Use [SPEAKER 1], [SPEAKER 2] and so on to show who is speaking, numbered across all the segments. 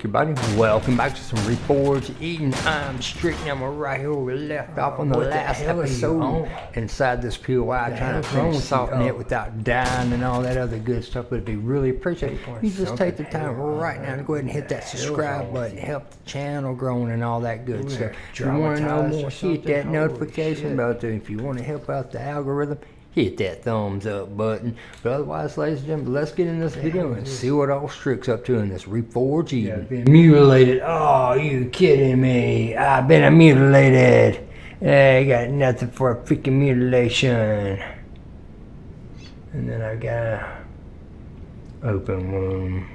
[SPEAKER 1] Everybody, welcome back to some Reforged Eden. I'm Strych, and I'm right here where we left off on the
[SPEAKER 2] What the
[SPEAKER 1] last
[SPEAKER 2] are
[SPEAKER 1] episode. Inside this POI, trying
[SPEAKER 2] hell
[SPEAKER 1] to
[SPEAKER 2] is wrong
[SPEAKER 1] finish
[SPEAKER 2] with
[SPEAKER 1] soften it without dying and all that other good stuff. But it'd be really appreciated. You just take the time right now to go ahead and hit that subscribe button, help the channel growing and all that good stuff. If you want to know more,
[SPEAKER 2] or
[SPEAKER 1] hit that notification button. If you want to help out the algorithm, hit that thumbs up button. But otherwise, ladies and gentlemen, let's get in this video and see what all Strych's up to in this Reforged Eden.
[SPEAKER 2] been-
[SPEAKER 1] mutilated. Oh, you kidding me? I've been mutilated. I got nothing for a freaking mutilation. And then I got open wound.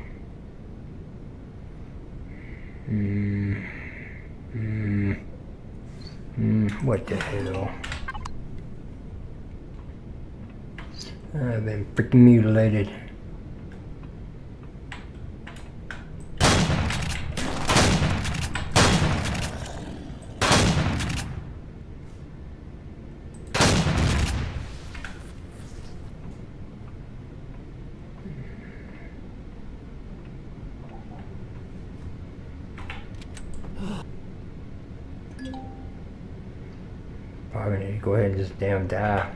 [SPEAKER 1] Mm. Mm. Mm. What the hell? Uh, I've been freaking mutilated. Probably need to go ahead and just damn die.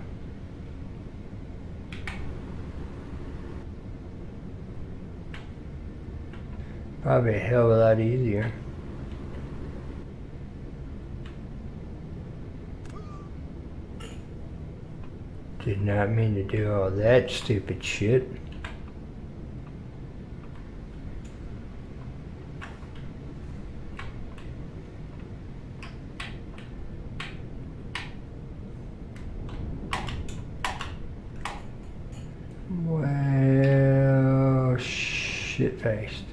[SPEAKER 1] Probably a hell of a lot easier. Did not mean to do all that stupid shit. Well, shit faced.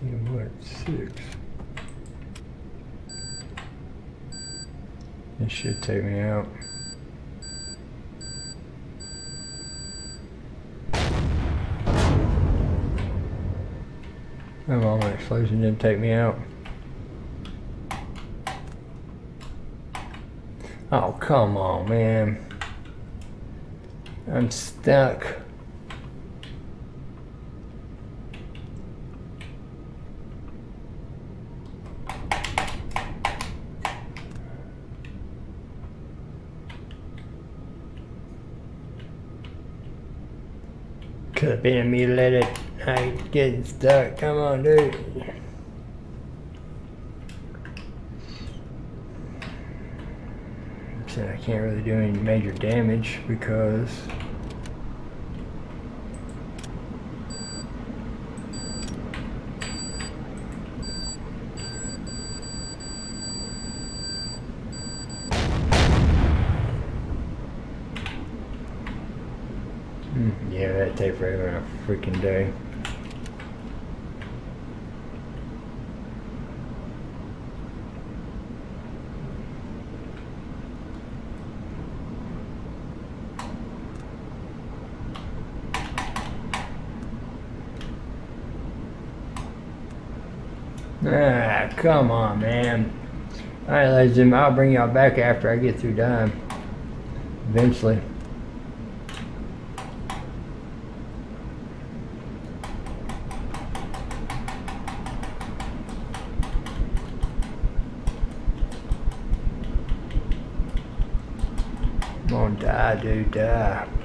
[SPEAKER 1] Team what? Six. This should take me out. Come on, that explosion didn't take me out. Oh, come on, man. I'm stuck. Could have been mutilated. I ain't getting stuck. Come on, dude. Said I can't really do any major damage because Mm, yeah, that'd take forever and a freaking day. Ah, come on, man. Alright, ladies and I'll bring y'all back after I get through dying. Eventually. Come on, die, dude, die.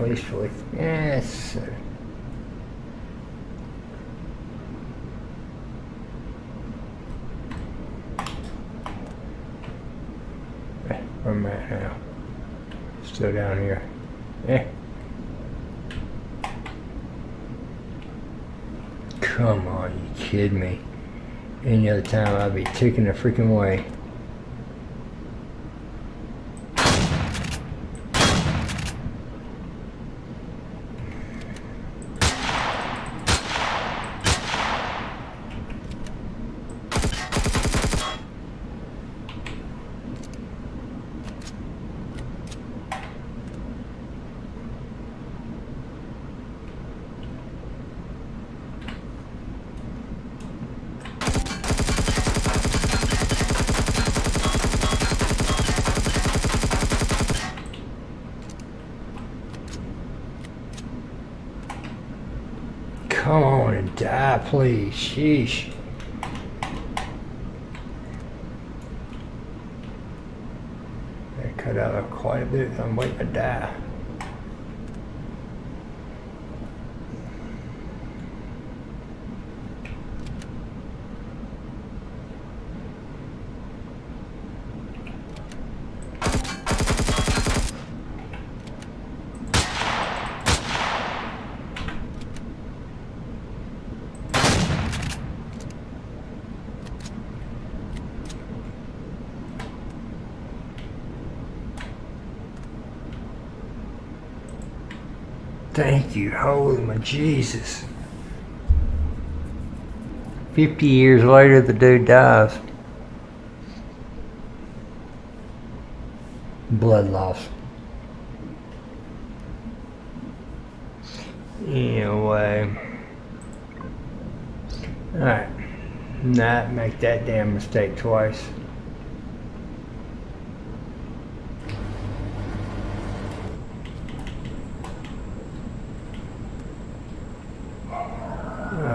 [SPEAKER 1] place for it. Yes, sir. Eh, where am I now? Still down here. Eh. Come on, you kidding me? Any other time I'd be taking the freaking way. Sheesh. They cut out quite a bit. I'm waiting to die. Thank you, holy my Jesus. 50 years later, the dude dies. Blood loss. Anyway. Alright. Not make that damn mistake twice.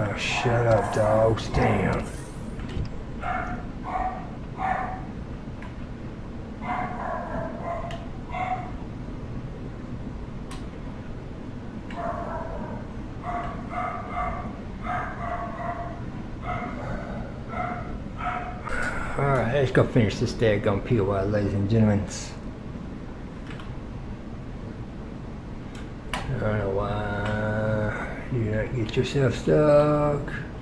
[SPEAKER 1] Oh, dogs. Damn. Alright, let's go finish this daggone POI, ladies and gentlemen. I don't know why you don't get yourself stuck.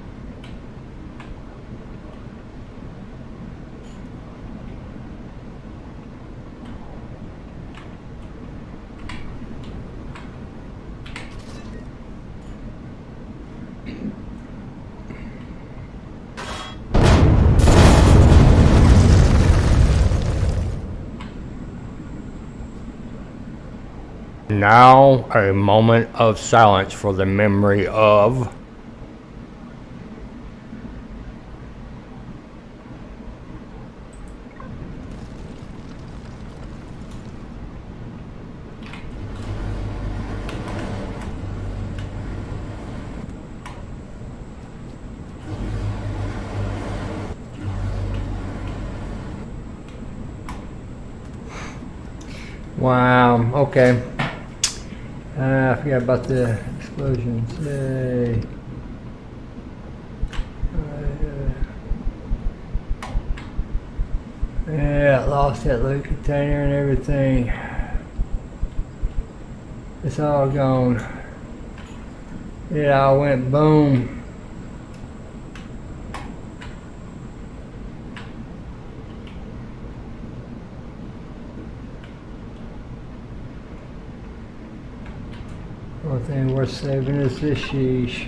[SPEAKER 1] Now, a moment of silence for the memory of. Wow, okay. Uh, I forgot about the explosions. Yay. Uh, yeah, lost that loot container and everything. It's all gone. It all went boom. Thing worth saving is this sheesh.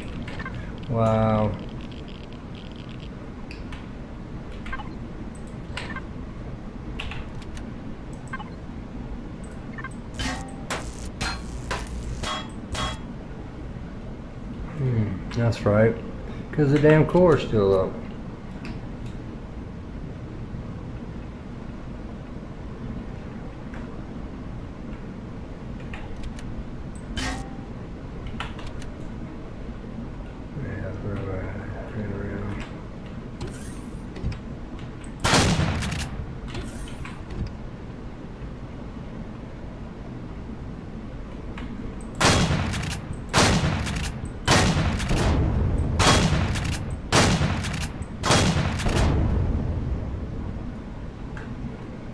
[SPEAKER 1] Wow. Hmm, that's right. Because the damn core's still up. Yeah, where am I? Turn around.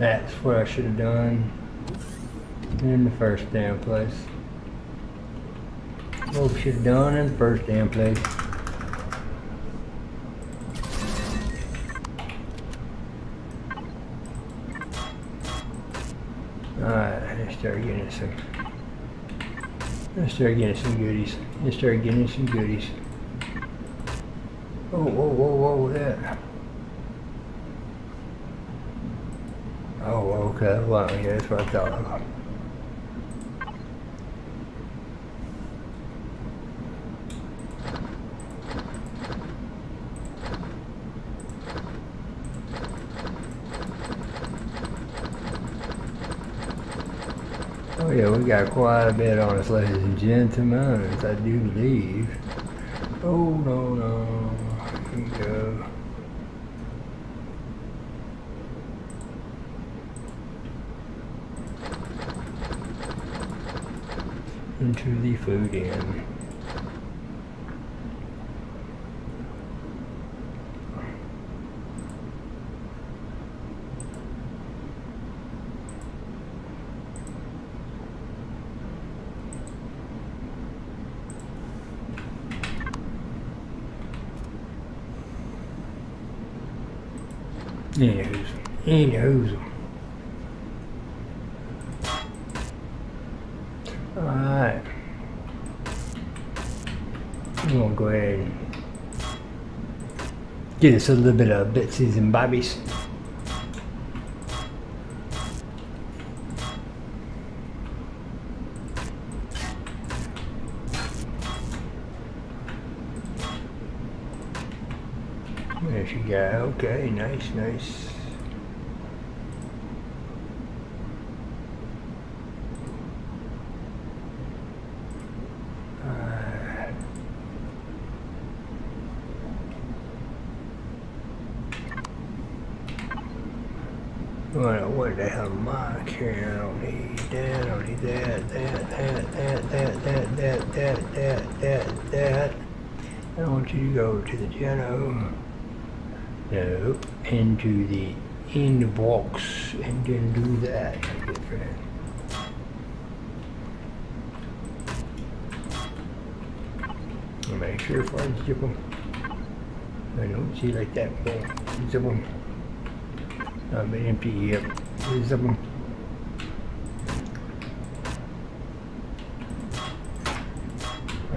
[SPEAKER 1] That's what I should have done in the first damn place. What we should have done in the first damn place. Alright, let's start getting some. Let's start getting some goodies. Let's start getting some goodies. Oh, whoa, whoa, whoa, that. Oh, okay, what I. Oh yeah, we got quite a bit on us, ladies and gentlemen, I do believe. Oh no, no, here we go. Into the food in. Anywho's, anywho's. Alright. I'm gonna go ahead and get us a little bit of bitsies and bobbies. There she go. Okay, nice, nice. Uh, What, what the hell I don't need that, I don't need that, that, that, that, that, that, that, that, that, that. I want you to go to the Geno. No, into the inbox and then do that, my good friend. Make sure if I zip them, I don't see like that. Zip them. I've empty, yep. Zip them.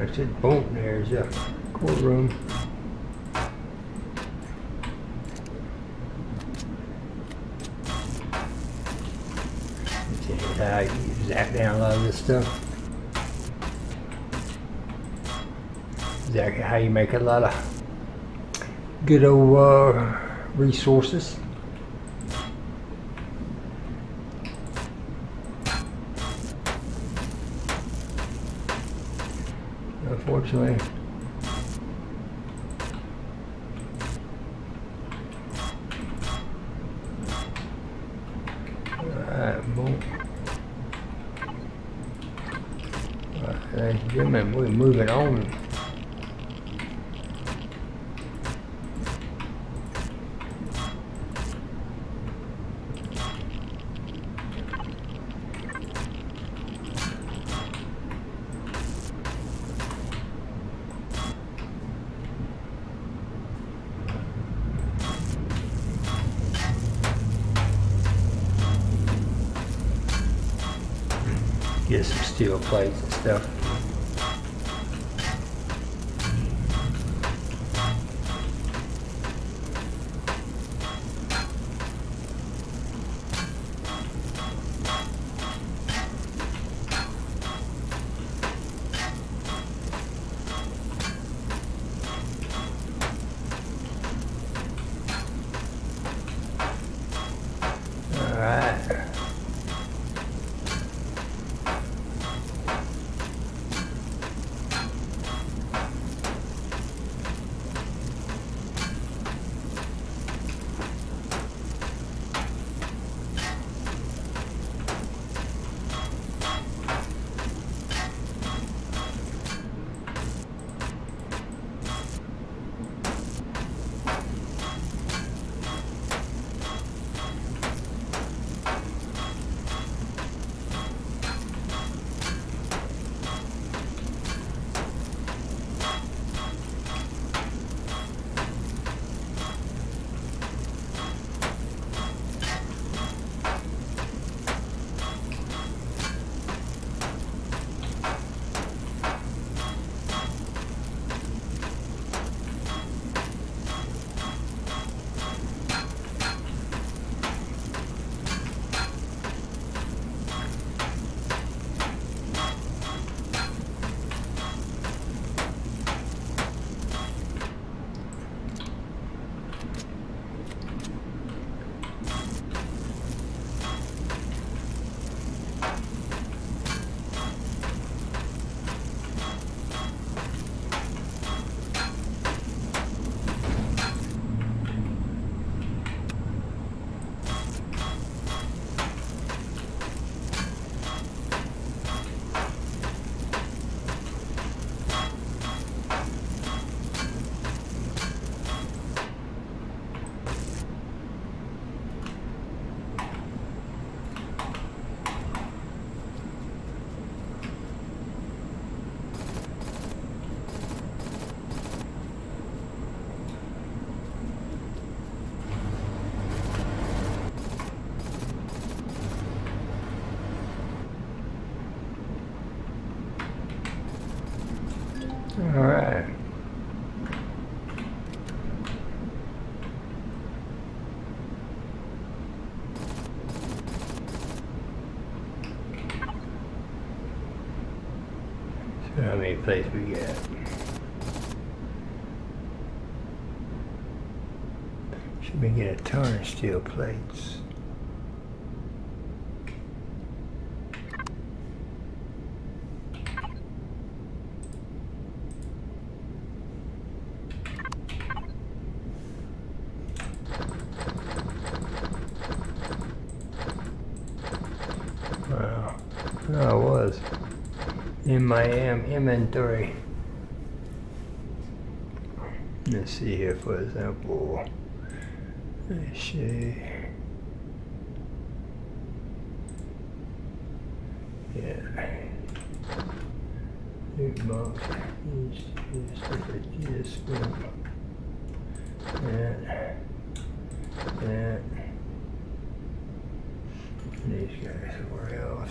[SPEAKER 1] I said, boom, there's a courtroom. you zap down a lot of this stuff. Exactly how you make a lot of good old uh, resources. cho em à, mũ à, đây với mày mười mươi cái đó mình place got? Should be getting a ton of steel plates. Wow. No, I was in my inventory. Let's see here, for example. Let's see. Yeah. Box. This, this, this, this, that, that. These guys, where else?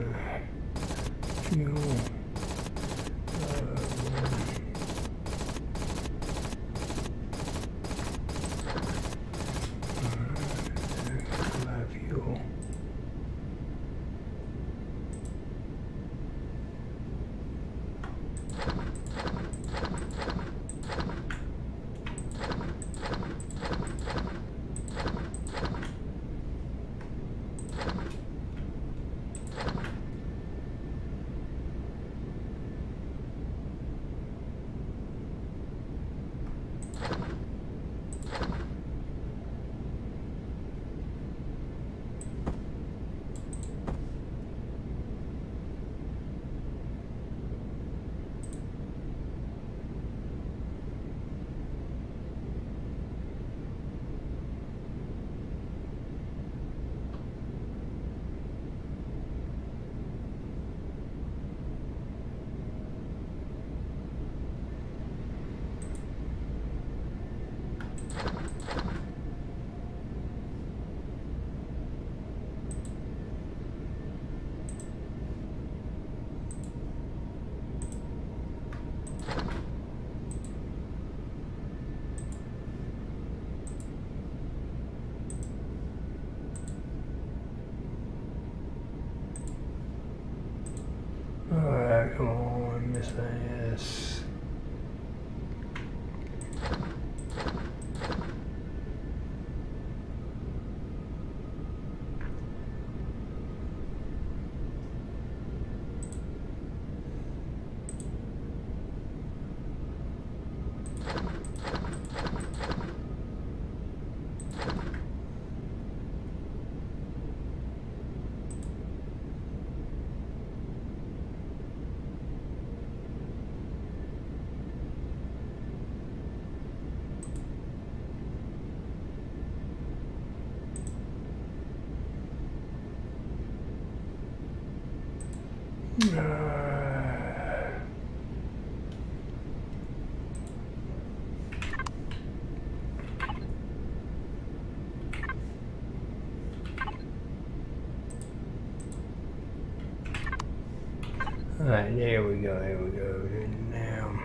[SPEAKER 1] there we go, there we go. Now,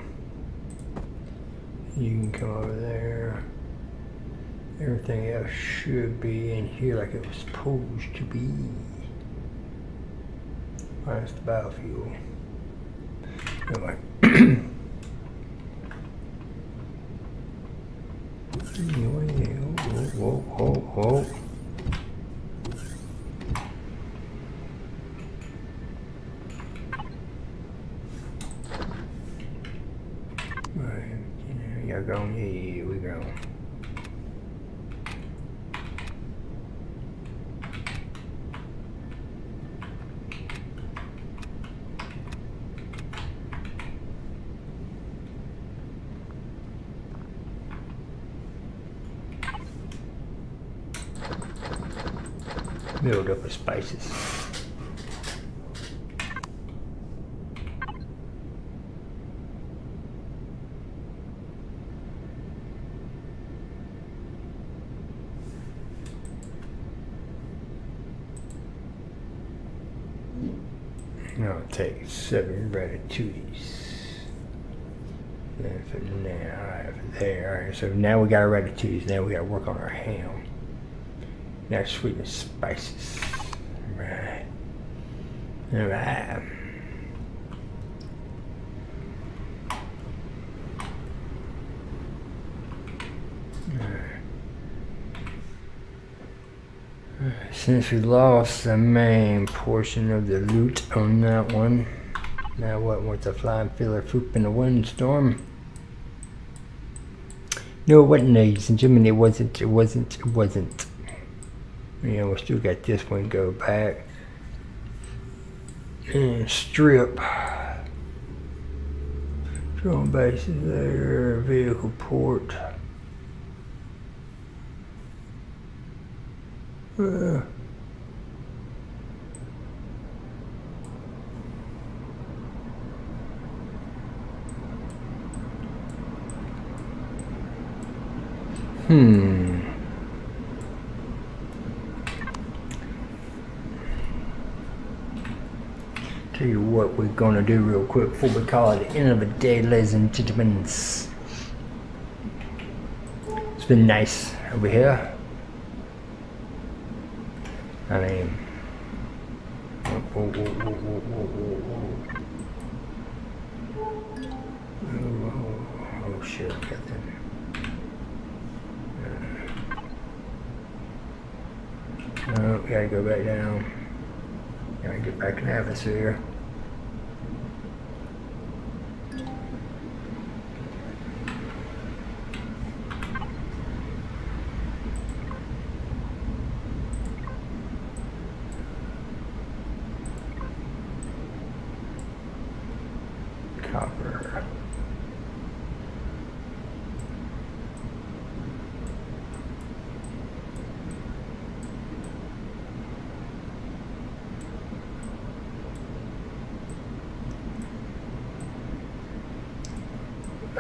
[SPEAKER 1] you can come over there. Everything else should be in here like it was supposed to be. Minus the biofuel. Anyway. whoa, whoa, whoa, whoa. spices. I'll take seven ratitudes. Then from there, right, there. Right. So now we got our ratitudes. Now we got to work on our ham. Now sweet and spices. Right. Alright. Since we lost the main portion of the loot on that one, now what with the flying filler foop in the windstorm? No, it wasn't ladies and gentlemen, it wasn't, it wasn't, it wasn't. Yeah, we still got this one go back. And strip. Drone bases there, vehicle port. Uh, hmm. Tell you we're gonna do real quick before we call it the end of the day, ladies and gentlemen. It's been nice over here. I mean. Oh, shit, got that. Oh, gotta go back down. Gotta get back in the atmosphere. Copper.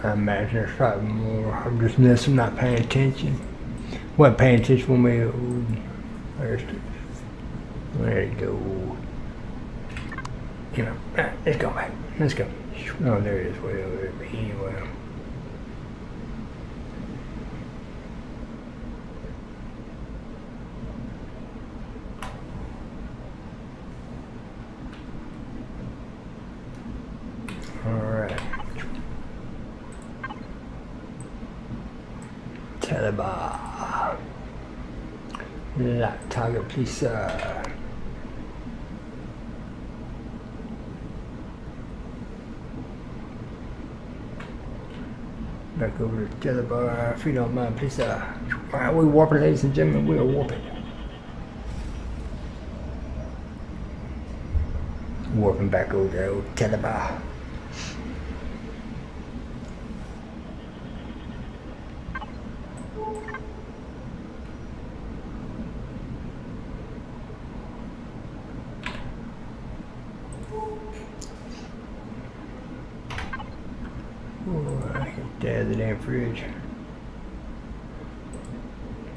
[SPEAKER 1] I imagine there's probably more. I'm just missing, not paying attention. Wasn't paying attention when we. Where's the, there you go. You know, ah, let's go back. Let's go. Oh, there it is, way over. Anyway. Alright. Taliban. La target, please, sir. Back over to if you don't mind, please, sir. Uh, Alright, we're warping, ladies and gentlemen, we are warping. Warping back over to old Taliban. Oh, I can dad the damn fridge.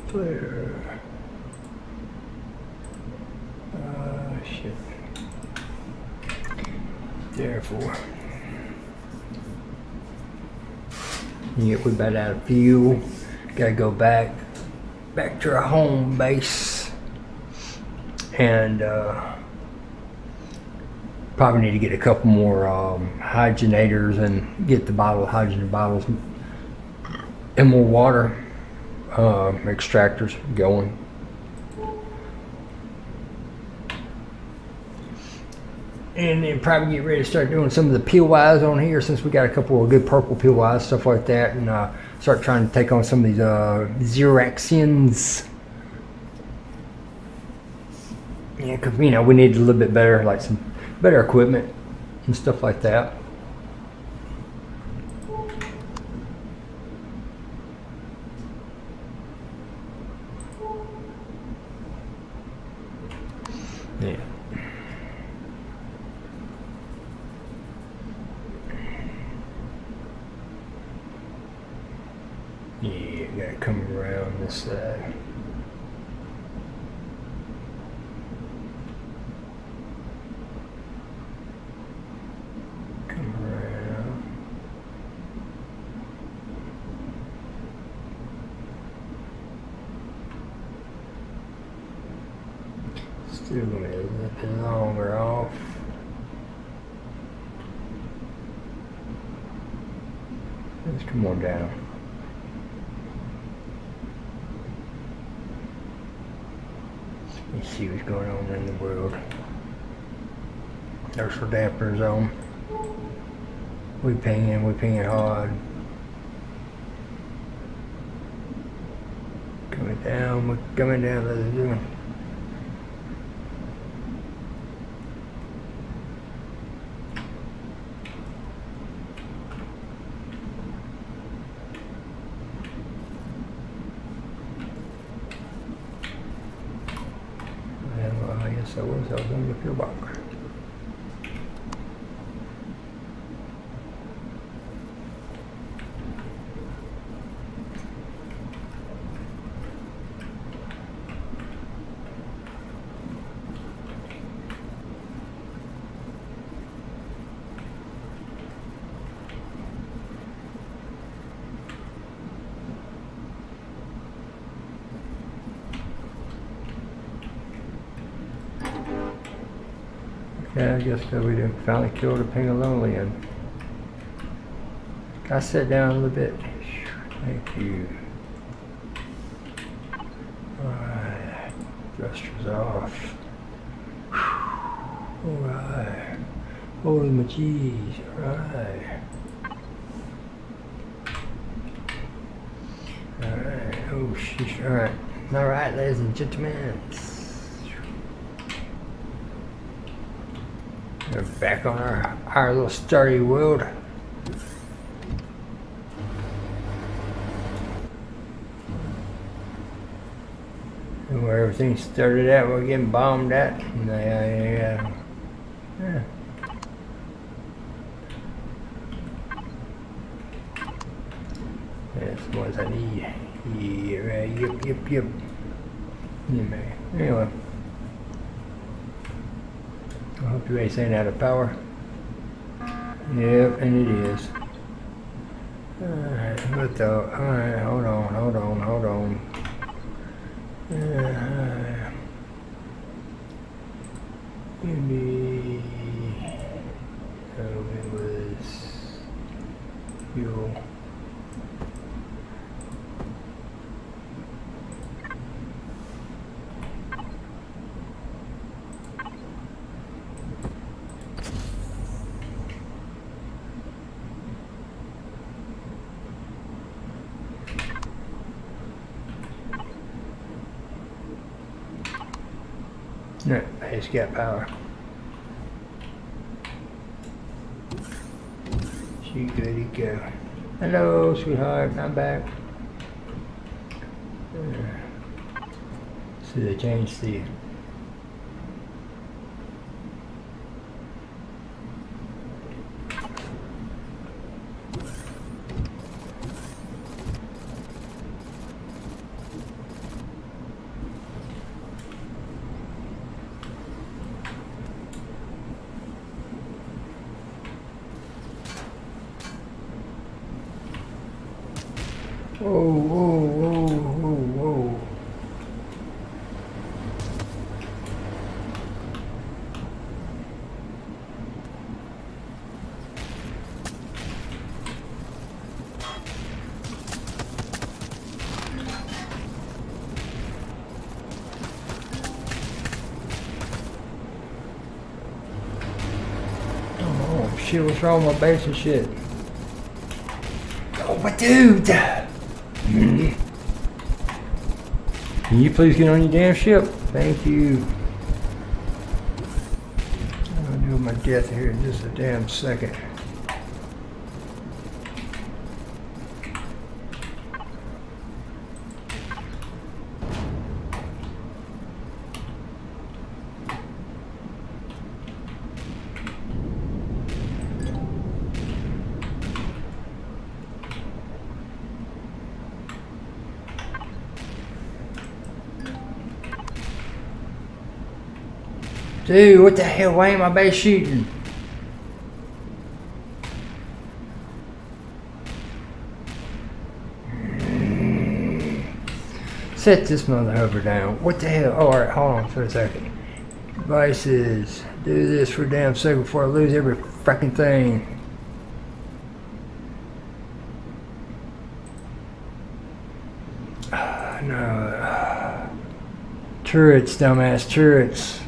[SPEAKER 1] Player. Ah, shit. Therefore. Yep, we about out of fuel. Gotta go back, back to our home base. And, uh, probably need to get a couple more um, hydrogenators and get the bottle hydrogen bottles and more water uh, extractors going. And then probably get ready to start doing some of the peel on here since we got a couple of good purple peel stuff like that, and uh, start trying to take on some of these uh, Ziraxians. Yeah, because you know we need a little bit better, like some better equipment and stuff like that. Yeah. Yeah, gotta come around this side. Still gonna be a little bit longer off. Let's come on down. Let's see what's going on in the world. There's Inertial damper zone. We pinging, we pinging hard. Coming down, we're coming down, let's do it. And well, I guess I was, I was on the fuel box. Guess that we finally killed a Pangololian. Can I sit down a little bit? Thank you. Alright. Thrusters off. Alright. Holy my jeez. Alright. Alright. Oh, sheesh. Alright. Alright, ladies and gentlemen. We're back on our, our little sturdy world. And where everything started out, we're getting bombed at. And they, uh, yeah. That's ones I need. Yeah. Yep, yep, yep. Yeah. Anyway. You ain't saying out of power. Yep, and it is. Alright, what the? Alright, hold on, hold on, hold on. Uh, maybe. Oh, it was. Fuel. It's got power. She good to go. Hello, sweetheart. I'm back. Uh, So they changed the Whoa, whoa, whoa, whoa, whoa. Oh shit, what's wrong with my base and shit? Oh, but dude! Can you please get on your damn ship? Thank you. I'm gonna do my death here in just a damn second. Dude, what the hell? Why am I base shooting? Set this mother hover down. What the hell? Oh, alright, hold on for a second. Devices. Do this for a damn second before I lose every fucking thing. No. Turrets, dumbass turrets.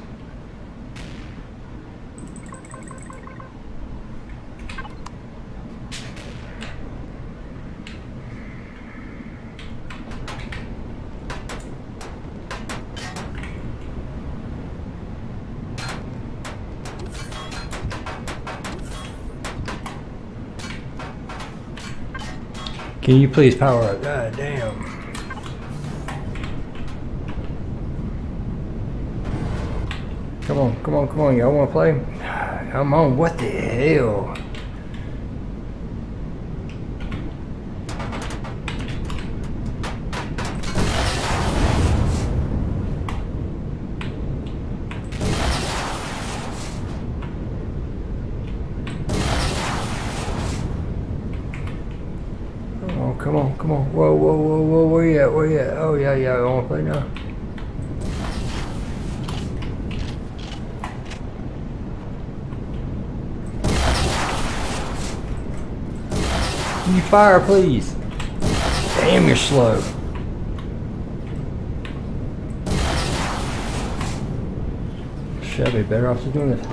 [SPEAKER 1] Can you please power up? God damn. Come on, come on, come on. Y'all want to play? Come on, what the hell? come on, come on. Whoa, whoa, whoa, whoa, where you at? Where you at? Oh, yeah, yeah, I want to play now. Can you fire, please? Damn, you're slow. Be better off doing this.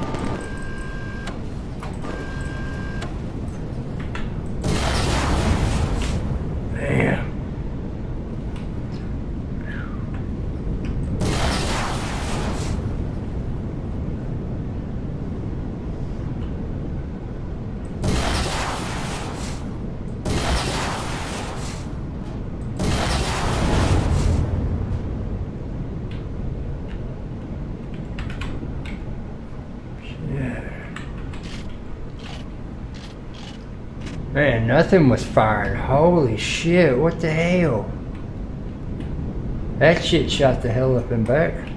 [SPEAKER 1] Man, nothing was firing. Holy shit, what the hell? That shit shot the hell up and back.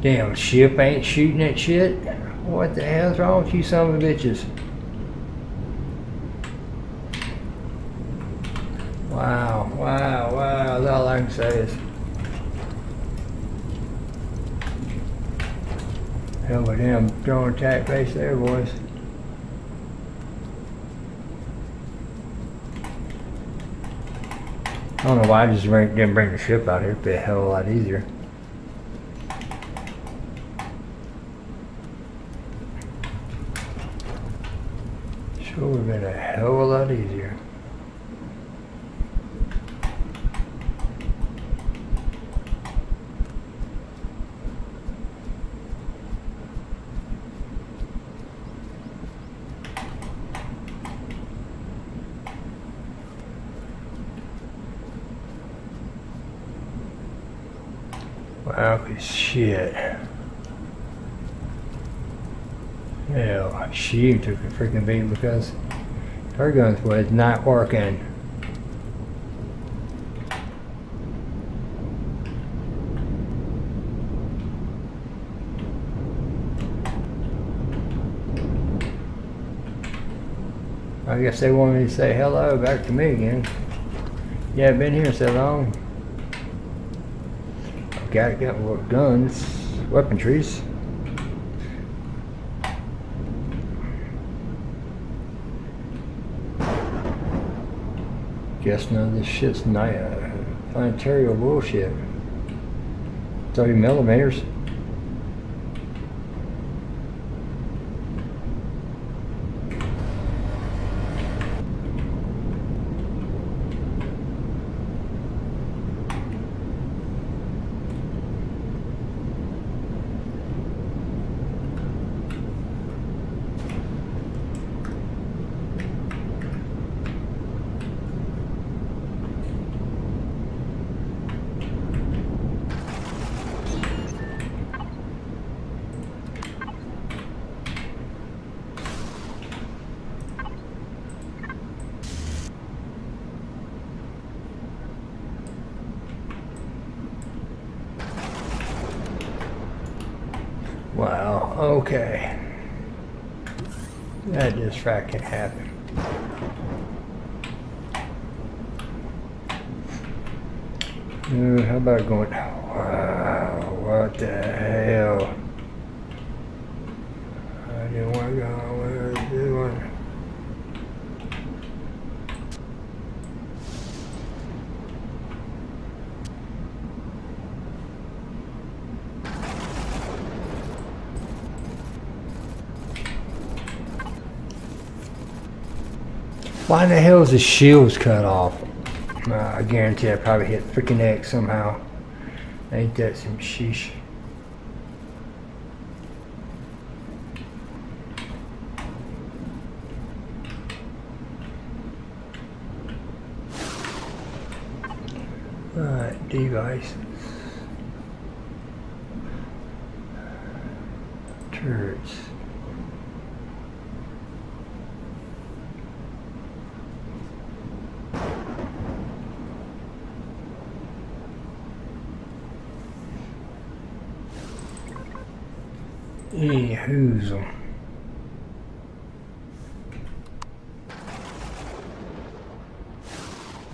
[SPEAKER 1] Damn ship ain't shooting that shit. What the hell's wrong with you son of a bitches? Wow, wow, wow, that's all I can say is Hell of a damn drone attack base there, boys. I don't know why I just didn't bring the ship out here. It'd be a hell of a lot easier. Sure would have been a hell of a lot easier. Holy shit. Hell, she took a freaking beat because her guns was not working. I guess they wanted me to say hello back to me again. Yeah, I've been here so long got got guns, weaponries. Guess none of this shit's planetary bullshit. 30 millimeters. Wow, okay. That just fucking happened. About going? Wow, what the hell? I didn't want to go I was doing. Why in the hell is the shields cut off? I guarantee I probably hit freaking X somehow. Ain't that some sheesh? Alright, devices. Turrets. Any hoozle.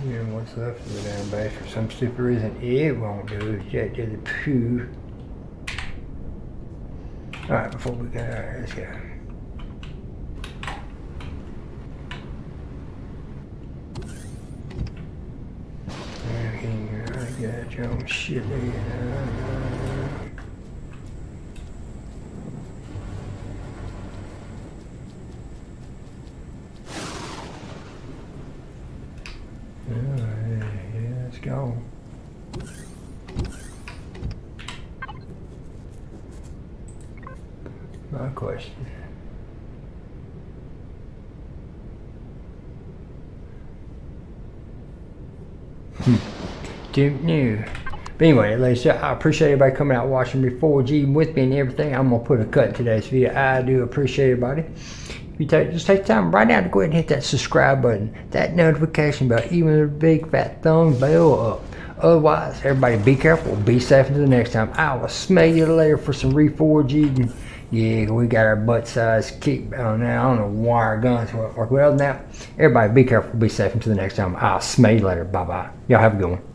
[SPEAKER 1] Yeah, what's left of the damn base for some stupid reason it won't do it. Jet did the poo. Alright, before we go, alright, let's go. I got your shit there. Yeah, yeah, let's go. My question. Don't know. But anyway, ladies, I appreciate everybody coming out watching me 4G with me and everything. I'm gonna put a cut in today's video. I do appreciate everybody. If you take just take time right now to go ahead and hit that subscribe button, that notification bell, even the big fat thumb bell up. Otherwise, everybody be careful, be safe until the next time. I will smell you later for some re 4G. Yeah, we got our butt size kick on now. I don't know why our guns work well now. Everybody be careful, be safe until the next time. I'll smell you later. Bye bye. Y'all have a good one.